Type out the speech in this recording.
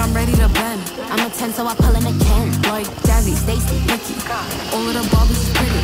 I'm ready to bend. I'm a 10, so I pull in a Ken. Like Jazzy, Stacy, Nikki. All of the Barbies is pretty.